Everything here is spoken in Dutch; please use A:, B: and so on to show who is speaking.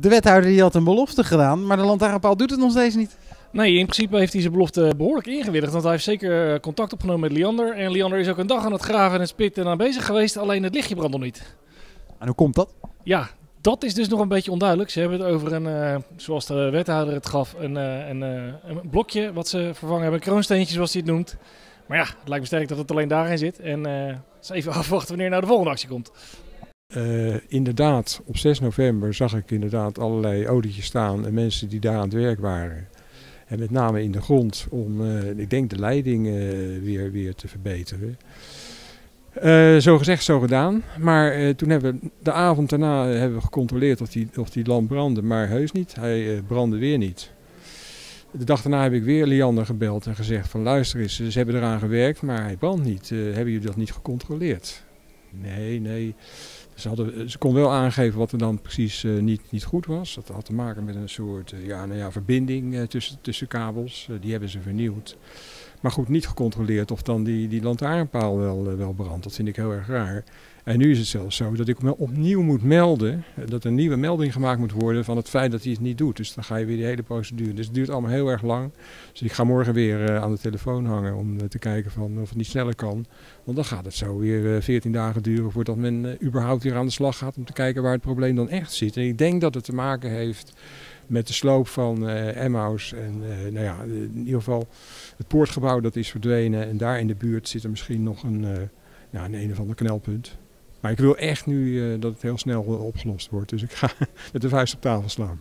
A: De wethouder die had een belofte gedaan, maar de lantaarnpaal doet het nog steeds niet.
B: Nee, in principe heeft hij zijn belofte behoorlijk ingewilligd. Want hij heeft zeker eh, contact opgenomen met Liander. En Liander is ook een dag aan het graven en het spitten en aan bezig geweest. Alleen het lichtje brandt nog niet.
A: En hoe komt dat?
B: Ja, dat is dus nog een beetje onduidelijk. Ze hebben het over een, uh, zoals de wethouder het gaf, een, uh, een, uh, een, blokje wat ze vervangen hebben. Een kroonsteentje zoals hij het noemt. Maar ja, het lijkt me sterk dat het alleen daarin zit. En eens even afwachten wanneer nou de volgende actie komt.
C: Inderdaad, op 6 november zag ik inderdaad allerlei autootjes staan en mensen die daar aan het werk waren. En met name in de grond om, ik denk, de leiding weer, weer te verbeteren. Zo gezegd, zo gedaan. Maar toen hebben de avond daarna hebben we gecontroleerd of die, of die lamp brandde, maar heus niet. Hij brandde weer niet. De dag daarna heb ik weer Liander gebeld en gezegd van luister eens, ze hebben eraan gewerkt, maar hij brandt niet. hebben jullie dat niet gecontroleerd? Nee, nee. Ze, hadden, ze kon wel aangeven wat er dan precies niet, niet goed was. Dat had te maken met een soort ja, nou ja, verbinding tussen, tussen kabels. die hebben ze vernieuwd. Maar goed, niet gecontroleerd of dan die, die lantaarnpaal wel, wel brandt. Dat vind ik heel erg raar. En nu is het zelfs zo dat ik me opnieuw moet melden. Dat een nieuwe melding gemaakt moet worden van het feit dat hij het niet doet. Dus dan ga je weer die hele procedure. Dus het duurt allemaal heel erg lang. Dus ik ga morgen weer uh, aan de telefoon hangen om te kijken van of het niet sneller kan. Want dan gaat het zo weer uh, 14 dagen duren voordat men überhaupt weer aan de slag gaat om te kijken waar het probleem dan echt zit. En ik denk dat het te maken heeft met de sloop van uh, Emmaus. En uh, nou ja, in ieder geval het poortgebouw dat is verdwenen. En daar in de buurt zit er misschien nog een, ja, een een of ander knelpunt. Maar ik wil echt nu dat het heel snel opgelost wordt. Dus ik ga met de vuist op tafel slaan.